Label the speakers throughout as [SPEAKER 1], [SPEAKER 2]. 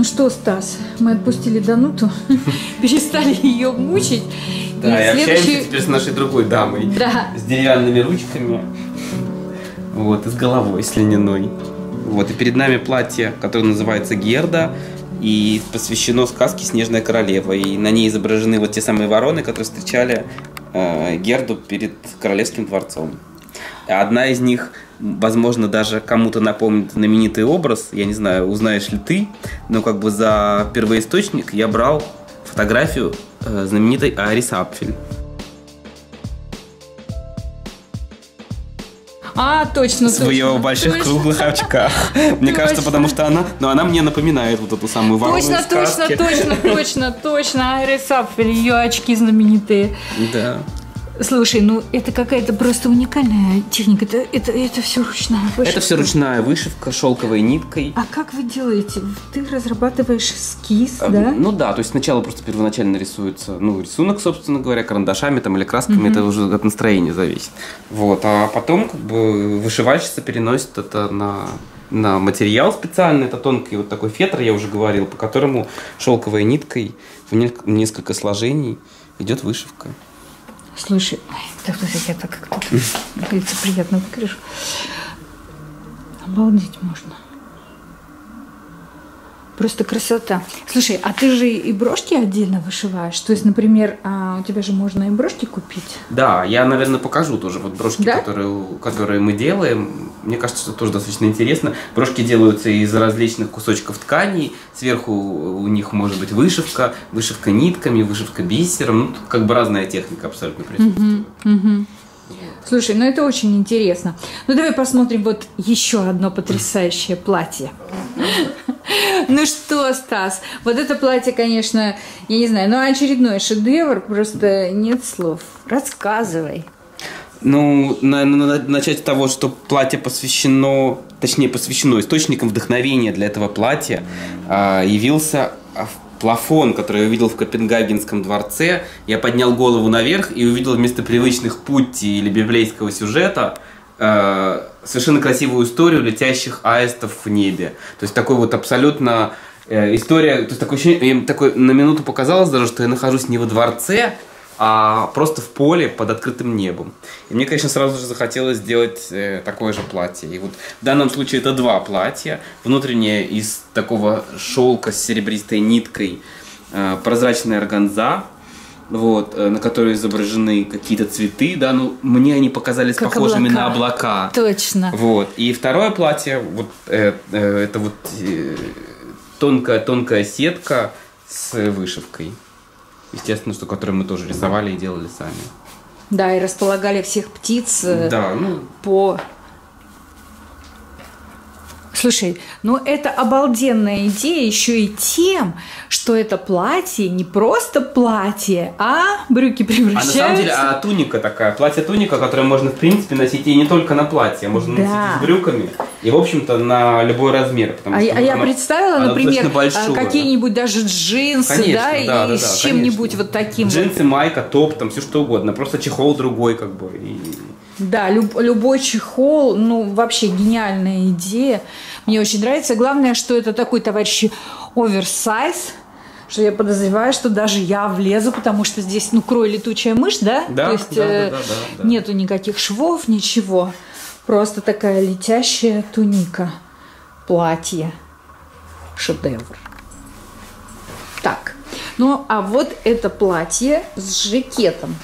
[SPEAKER 1] Ну что, Стас, мы отпустили Дануту, перестали ее мучить.
[SPEAKER 2] Да, и, и общаемся теперь с нашей другой дамой.
[SPEAKER 1] Да.
[SPEAKER 2] С деревянными ручками. Вот, и с головой, с льняной. Вот, и перед нами платье, которое называется Герда, и посвящено сказке «Снежная королева». И на ней изображены вот те самые вороны, которые встречали э, Герду перед королевским дворцом. Одна из них, возможно, даже кому-то напомнит знаменитый образ. Я не знаю, узнаешь ли ты, но как бы за первоисточник я брал фотографию э, знаменитой Арис Апфель.
[SPEAKER 1] А, точно,
[SPEAKER 2] В ее больших
[SPEAKER 1] точно.
[SPEAKER 2] круглых очках. Мне кажется, потому что она... Но она мне напоминает вот эту самую ворону
[SPEAKER 1] Точно, точно, точно, точно, точно. Айрис Апфель, ее очки знаменитые.
[SPEAKER 2] Да.
[SPEAKER 1] Слушай, ну это какая-то просто уникальная техника. Это, это, это все ручная вышивка.
[SPEAKER 2] Это все ручная вышивка шелковой ниткой.
[SPEAKER 1] А как вы делаете? Ты разрабатываешь эскиз,
[SPEAKER 2] А,
[SPEAKER 1] да?
[SPEAKER 2] Ну да, то есть сначала просто первоначально рисуется, ну, рисунок, собственно говоря, карандашами там или красками, это уже от настроения зависит. Вот, а потом как бы вышивальщица переносит это на на материал специальный, это тонкий вот такой фетр, я уже говорил, по которому шелковой ниткой в не- несколько сложений идет вышивка.
[SPEAKER 1] Слушай, так вот я так как-то говорится, приятно выгляжу. Обалдеть можно. Просто красота. Слушай, а ты же и брошки отдельно вышиваешь? То есть, например, а, у тебя же можно и брошки купить?
[SPEAKER 2] Да, я, наверное, покажу тоже вот брошки,
[SPEAKER 1] Да?
[SPEAKER 2] которые, которые мы делаем. Мне кажется, что тоже достаточно интересно. Брошки делаются из различных кусочков тканей. Сверху у них может быть вышивка, вышивка нитками, вышивка бисером. Ну, тут как бы разная техника абсолютно присутствует.
[SPEAKER 1] Слушай, ну это очень интересно. Ну давай посмотрим вот еще одно потрясающее платье. Ну что, Стас, вот это платье, конечно, я не знаю, ну очередной шедевр, просто нет слов. Рассказывай.
[SPEAKER 2] Ну, надо начать с того, что платье посвящено, точнее, посвящено источником вдохновения для этого платья а, явился плафон, который я увидел в Копенгагенском дворце. Я поднял голову наверх и увидел вместо привычных пути или библейского сюжета э, совершенно красивую историю летящих аистов в небе. То есть такой вот абсолютно э, история, то есть такое ощущение, такой, на минуту показалось даже, что я нахожусь не во дворце, а просто в поле под открытым небом. И мне, конечно, сразу же захотелось сделать э, такое же платье. И вот в данном случае это два платья. Внутреннее из такого шелка с серебристой ниткой, э, прозрачная органза, вот, э, на которой изображены какие-то цветы, да, ну, мне они показались
[SPEAKER 1] Как
[SPEAKER 2] похожими на
[SPEAKER 1] облака.
[SPEAKER 2] облака.
[SPEAKER 1] Точно.
[SPEAKER 2] Вот. И второе платье, вот э, э, это вот э, тонкая тонкая сетка с вышивкой. Естественно, что которую мы тоже рисовали и делали сами.
[SPEAKER 1] Да, и располагали всех птиц э,
[SPEAKER 2] Да, ну
[SPEAKER 1] по... Слушай, ну это обалденная идея еще и тем, что это платье не просто платье, а брюки
[SPEAKER 2] А
[SPEAKER 1] превращаются...
[SPEAKER 2] на самом деле, а туника такая, платье-туника, которое можно, в принципе, носить и не только на платье, можно
[SPEAKER 1] Да.
[SPEAKER 2] носить с брюками, и, в общем-то, на любой размер. Потому
[SPEAKER 1] А,
[SPEAKER 2] что
[SPEAKER 1] я- а я представила, например, а, какие-нибудь даже джинсы,
[SPEAKER 2] Конечно,
[SPEAKER 1] да,
[SPEAKER 2] да,
[SPEAKER 1] и
[SPEAKER 2] да, да,
[SPEAKER 1] с чем-нибудь вот таким.
[SPEAKER 2] Джинсы, майка, топ, там все что угодно, просто чехол другой, как бы. и-
[SPEAKER 1] Да, люб- любой чехол, ну, вообще гениальная идея. Мне очень нравится. Главное, что это такой, товарищи, оверсайз, что я подозреваю, что даже я влезу, потому что здесь, ну, крой летучая мышь, да?
[SPEAKER 2] Да,
[SPEAKER 1] То есть
[SPEAKER 2] да, да,
[SPEAKER 1] э,
[SPEAKER 2] да, да, да.
[SPEAKER 1] нету никаких швов, ничего. Просто такая летящая туника, платье, шедевр. Так, ну, а вот это платье с жакетом.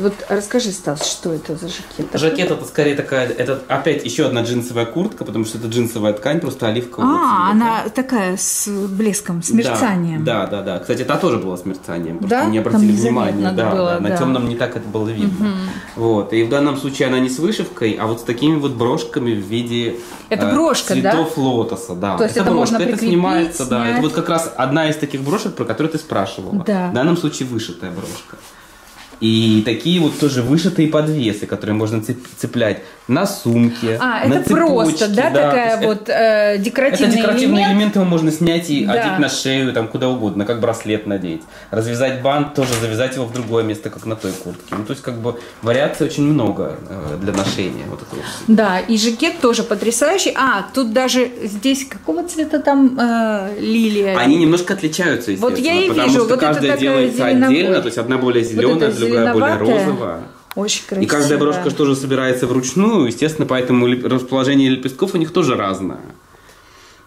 [SPEAKER 1] Вот расскажи, Стас, что это за жакет?
[SPEAKER 2] Жакет это скорее такая, это опять еще одна джинсовая куртка, потому что это джинсовая ткань, просто оливкового
[SPEAKER 1] А,
[SPEAKER 2] цвета.
[SPEAKER 1] она такая с блеском, с мерцанием.
[SPEAKER 2] Да, да, да. Кстати, та тоже была с мерцанием. Просто
[SPEAKER 1] Да?
[SPEAKER 2] не
[SPEAKER 1] Там
[SPEAKER 2] обратили
[SPEAKER 1] незаметно
[SPEAKER 2] внимания. Да,
[SPEAKER 1] было,
[SPEAKER 2] да, На
[SPEAKER 1] да.
[SPEAKER 2] темном не так это было видно. Вот. И в данном случае она не с вышивкой, а вот с такими вот брошками в виде
[SPEAKER 1] Это
[SPEAKER 2] э,
[SPEAKER 1] брошка, да?
[SPEAKER 2] цветов лотоса. Да.
[SPEAKER 1] То есть это
[SPEAKER 2] брошка,
[SPEAKER 1] можно
[SPEAKER 2] это
[SPEAKER 1] прикрепить,
[SPEAKER 2] снимается, да.
[SPEAKER 1] снять.
[SPEAKER 2] Это вот как раз одна из таких брошек, про которую ты спрашивала.
[SPEAKER 1] Да.
[SPEAKER 2] В данном случае вышитая брошка. И такие вот тоже вышитые подвесы, которые можно цеплять на сумке,
[SPEAKER 1] А,
[SPEAKER 2] на
[SPEAKER 1] это
[SPEAKER 2] цепочке,
[SPEAKER 1] просто, да, такая
[SPEAKER 2] То есть
[SPEAKER 1] вот э,
[SPEAKER 2] это,
[SPEAKER 1] декоративный
[SPEAKER 2] это декоративные
[SPEAKER 1] элемент?
[SPEAKER 2] элементы его можно снять и
[SPEAKER 1] Да.
[SPEAKER 2] одеть на шею, там куда угодно, как браслет надеть. Развязать бант, тоже завязать его в другое место, как на той куртке. Ну, то есть, как бы, вариаций очень много э, для ношения. Вот этого.
[SPEAKER 1] Да, и жакет тоже потрясающий. А, тут даже здесь какого цвета там э, лилия?
[SPEAKER 2] Они немножко отличаются, естественно.
[SPEAKER 1] Вот я и
[SPEAKER 2] потому
[SPEAKER 1] вижу,
[SPEAKER 2] что
[SPEAKER 1] вот это
[SPEAKER 2] каждая
[SPEAKER 1] такая
[SPEAKER 2] делается
[SPEAKER 1] зеленовой-
[SPEAKER 2] отдельно, то есть одна более зеленая,
[SPEAKER 1] это
[SPEAKER 2] другая более розовая.
[SPEAKER 1] Очень красиво.
[SPEAKER 2] И каждая брошка тоже собирается вручную, естественно, поэтому расположение лепестков у них тоже разное.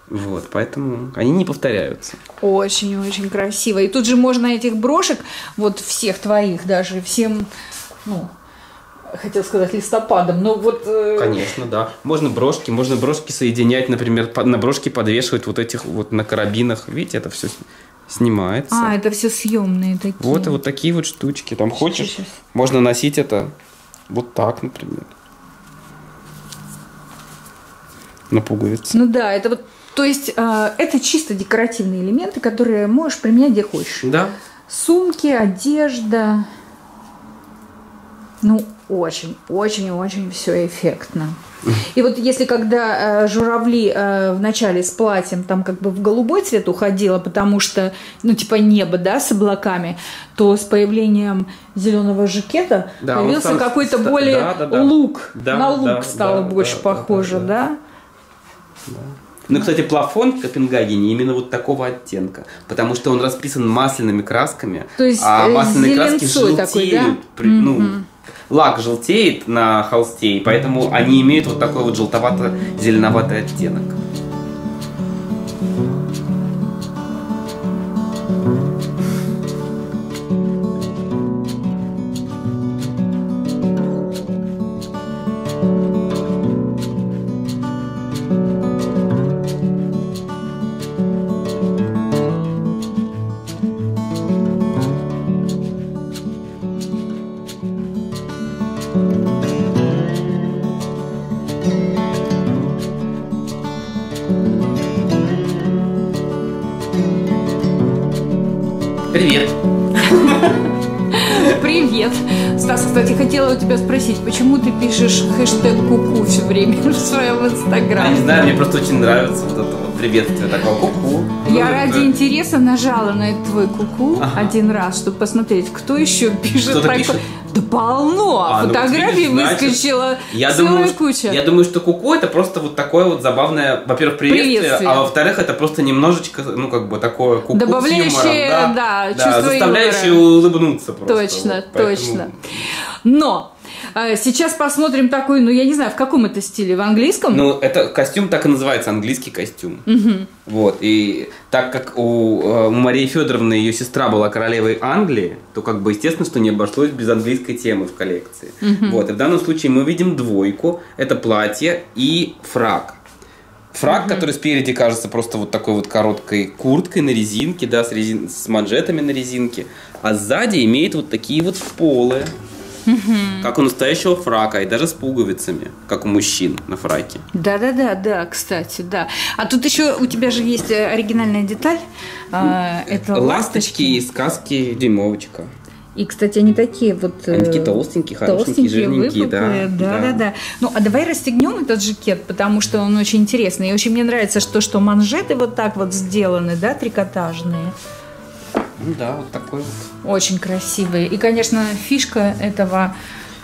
[SPEAKER 2] Вот, поэтому они не повторяются.
[SPEAKER 1] Очень-очень красиво. И тут же можно этих брошек, вот всех твоих даже, всем, ну, хотел сказать листопадом, но вот... э,
[SPEAKER 2] Конечно, да. Можно брошки, можно брошки соединять, например, на брошки подвешивать вот этих вот на карабинах. Видите, это все снимается.
[SPEAKER 1] А, это все съемные такие.
[SPEAKER 2] Вот и вот такие вот штучки. Там хочешь,
[SPEAKER 1] щас.
[SPEAKER 2] можно носить это вот так, например. На пуговицы.
[SPEAKER 1] Ну да, это вот, то есть э, это чисто декоративные элементы, которые можешь применять где хочешь.
[SPEAKER 2] Да.
[SPEAKER 1] Сумки, одежда. Ну, очень, очень, очень все эффектно. И вот если когда э, журавли э, в начале с платьем там как бы в голубой цвет уходило, потому что, ну, типа небо, да, с облаками, то с появлением зеленого жакета
[SPEAKER 2] Да,
[SPEAKER 1] появился какой-то
[SPEAKER 2] ста-
[SPEAKER 1] более
[SPEAKER 2] да, да, да.
[SPEAKER 1] лук.
[SPEAKER 2] Да,
[SPEAKER 1] На лук
[SPEAKER 2] да,
[SPEAKER 1] стало
[SPEAKER 2] да,
[SPEAKER 1] больше
[SPEAKER 2] да,
[SPEAKER 1] похоже,
[SPEAKER 2] да,
[SPEAKER 1] да?
[SPEAKER 2] Ну, кстати, плафон в Копенгагене именно вот такого оттенка, потому что он расписан масляными красками,
[SPEAKER 1] То есть,
[SPEAKER 2] а
[SPEAKER 1] э,
[SPEAKER 2] масляные краски желтеют,
[SPEAKER 1] такой, да?
[SPEAKER 2] при- ну, лак желтеет на холсте, и поэтому они имеют вот такой вот желтовато-зеленоватый оттенок. Привет!
[SPEAKER 1] Привет! Стас, кстати, хотела у тебя спросить, почему ты пишешь хэштег куку все время в своем
[SPEAKER 2] Я не
[SPEAKER 1] инстаграме?
[SPEAKER 2] знаю, мне просто очень нравится вот это вот приветствие такого ку-ку.
[SPEAKER 1] Я ради интереса нажала на этот твой куку один раз, чтобы посмотреть, кто еще пишет
[SPEAKER 2] Кто-то
[SPEAKER 1] про
[SPEAKER 2] пишет?
[SPEAKER 1] Да полно!
[SPEAKER 2] А, ну вот
[SPEAKER 1] Фотографий
[SPEAKER 2] видишь,
[SPEAKER 1] выскочила
[SPEAKER 2] Я
[SPEAKER 1] целая
[SPEAKER 2] думаю,
[SPEAKER 1] куча.
[SPEAKER 2] я думаю, что куку это просто вот такое вот забавное, во-первых, приветствие,
[SPEAKER 1] Приветствие.
[SPEAKER 2] а во-вторых, это просто немножечко, ну, как бы такое куку
[SPEAKER 1] Добавляющее,
[SPEAKER 2] юмором,
[SPEAKER 1] да,
[SPEAKER 2] да,
[SPEAKER 1] чувство
[SPEAKER 2] заставляющее
[SPEAKER 1] юмора.
[SPEAKER 2] улыбнуться просто.
[SPEAKER 1] Точно,
[SPEAKER 2] вот, поэтому-
[SPEAKER 1] точно. Но сейчас посмотрим такой, ну я не знаю, в каком это стиле, в английском?
[SPEAKER 2] Ну, это костюм так и называется, английский костюм. Вот, и так как у, э, у Марии Федоровны ее сестра была королевой Англии, то как бы естественно, что не обошлось без английской темы в коллекции. Вот, и в данном случае мы видим двойку, это платье и фрак. Фрак, который спереди кажется просто вот такой вот короткой курткой на резинке, да, с, резин... с манжетами на резинке, а сзади имеет вот такие вот полы, как у настоящего фрака, и даже с пуговицами, как у мужчин на фраке.
[SPEAKER 1] Да-да-да, да, кстати, да. А тут еще у тебя же есть э, оригинальная деталь. а, это
[SPEAKER 2] Ласточки и сказки дюймовочка.
[SPEAKER 1] И, кстати, они такие вот... э,
[SPEAKER 2] Они такие толстенькие, хорошенькие,
[SPEAKER 1] толстенькие,
[SPEAKER 2] жирненькие, да,
[SPEAKER 1] выпуклые, да,
[SPEAKER 2] да.
[SPEAKER 1] да, да. Ну, а давай расстегнем этот жакет, потому что он очень интересный. И очень мне нравится, что, что манжеты вот так вот сделаны, да, трикотажные.
[SPEAKER 2] Ну да, вот такой вот.
[SPEAKER 1] Очень красивые. И, конечно, фишка этого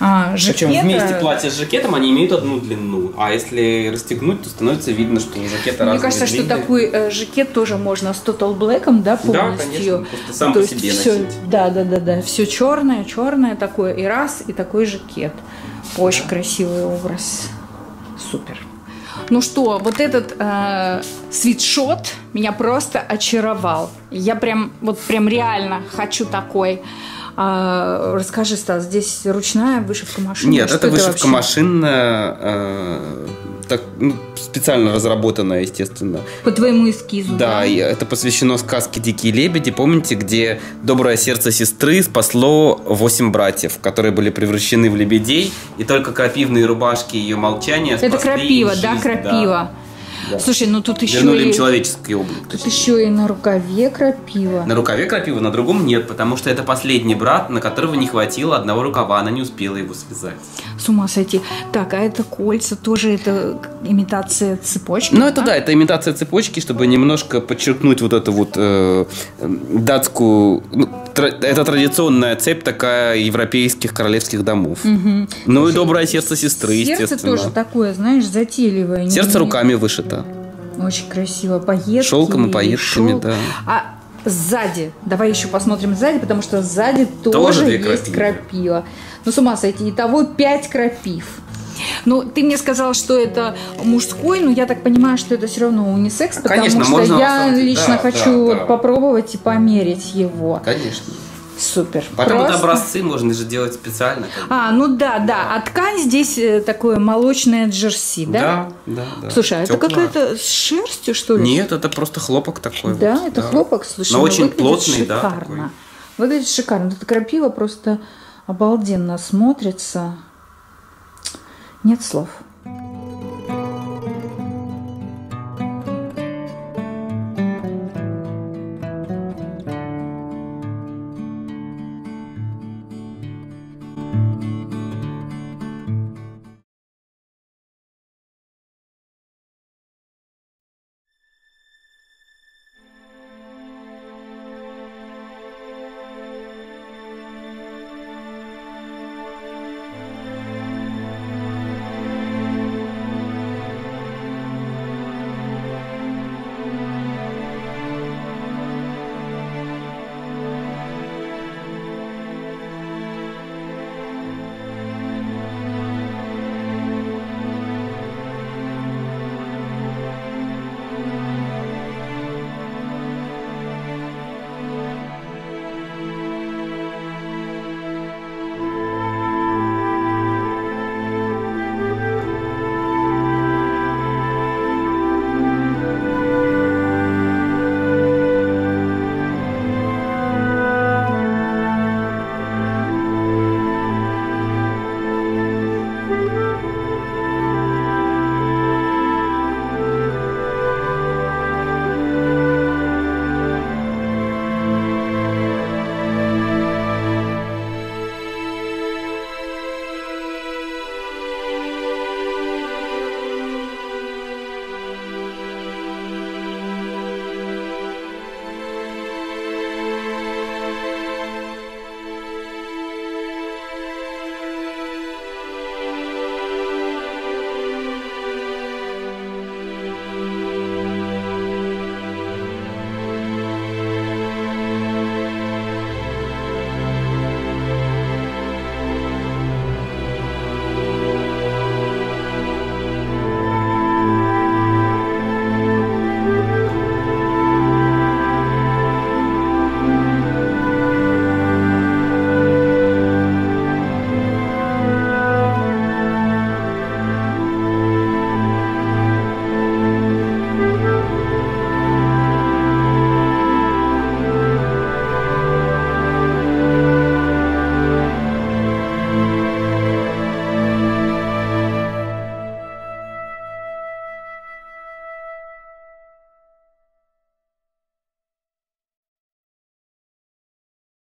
[SPEAKER 1] а, жакета...
[SPEAKER 2] Причем вместе платье с жакетом они имеют одну длину, а если расстегнуть, то становится видно, что у жакета
[SPEAKER 1] Мне
[SPEAKER 2] разные
[SPEAKER 1] кажется, что
[SPEAKER 2] длины.
[SPEAKER 1] такой э, жакет тоже можно с Total Black, да,
[SPEAKER 2] Да,
[SPEAKER 1] полностью.
[SPEAKER 2] конечно, просто сам
[SPEAKER 1] То
[SPEAKER 2] по себе
[SPEAKER 1] всё-
[SPEAKER 2] носить.
[SPEAKER 1] Да, да, да, да. Все черное, черное такое, и раз, и такой жакет. Очень красивый образ. Супер. Ну что, вот этот э, свитшот меня просто очаровал. Я прям, вот прям реально хочу такой. А, расскажи, Стас, здесь ручная вышивка машины?
[SPEAKER 2] Нет,
[SPEAKER 1] Что
[SPEAKER 2] это вышивка
[SPEAKER 1] вообще?
[SPEAKER 2] машинная, э, так, ну, специально разработанная, естественно.
[SPEAKER 1] По твоему эскизу,
[SPEAKER 2] Да, и это посвящено сказке «Дикие лебеди», помните, где доброе сердце сестры спасло восемь братьев, которые были превращены в лебедей, и только крапивные рубашки и ее молчания
[SPEAKER 1] Это крапива, да, крапива.
[SPEAKER 2] Да.
[SPEAKER 1] Слушай, ну тут еще
[SPEAKER 2] Вернули им
[SPEAKER 1] и...
[SPEAKER 2] человеческий облик.
[SPEAKER 1] Тут
[SPEAKER 2] точнее.
[SPEAKER 1] еще и на рукаве крапива.
[SPEAKER 2] На рукаве крапива, на другом нет, потому что это последний брат, на которого не хватило одного рукава, она не успела его связать.
[SPEAKER 1] С ума сойти. Так, а это кольца тоже это имитация цепочки?
[SPEAKER 2] Ну, это да, это имитация цепочки, чтобы немножко подчеркнуть вот эту вот э, э, датскую... ну, это традиционная цепь такая европейских королевских домов. Ну и доброе сердце сестры,
[SPEAKER 1] Сердце
[SPEAKER 2] естественно.
[SPEAKER 1] тоже такое, знаешь, затейливое.
[SPEAKER 2] Сердце
[SPEAKER 1] не-
[SPEAKER 2] руками вышито.
[SPEAKER 1] Очень красиво. Пайетки.
[SPEAKER 2] Шелком и пайетками,
[SPEAKER 1] шелк.
[SPEAKER 2] да.
[SPEAKER 1] А сзади, давай еще посмотрим сзади, потому что сзади тоже,
[SPEAKER 2] Тоже
[SPEAKER 1] есть крапива. Ну, с ума сойти. Итого пять крапив. Ну, ты мне сказал, что это мужской, но я так понимаю, что это все равно унисекс, потому
[SPEAKER 2] Конечно,
[SPEAKER 1] что я лично
[SPEAKER 2] да,
[SPEAKER 1] хочу
[SPEAKER 2] да,
[SPEAKER 1] вот
[SPEAKER 2] да.
[SPEAKER 1] попробовать и померить его.
[SPEAKER 2] Конечно.
[SPEAKER 1] Супер.
[SPEAKER 2] Потом вот
[SPEAKER 1] Просто-
[SPEAKER 2] образцы можно же делать специально.
[SPEAKER 1] А, ну да, да. А ткань здесь э, такое молочное джерси, да?
[SPEAKER 2] Да, да, да.
[SPEAKER 1] Слушай, а это какая-то с шерстью, что ли?
[SPEAKER 2] Нет, это просто хлопок такой.
[SPEAKER 1] Да,
[SPEAKER 2] вот,
[SPEAKER 1] это хлопок, слушай,
[SPEAKER 2] Но
[SPEAKER 1] ну,
[SPEAKER 2] очень плотный, да,
[SPEAKER 1] шикарно.
[SPEAKER 2] такой.
[SPEAKER 1] Выглядит шикарно. Эта крапива просто обалденно смотрится. Нет слов.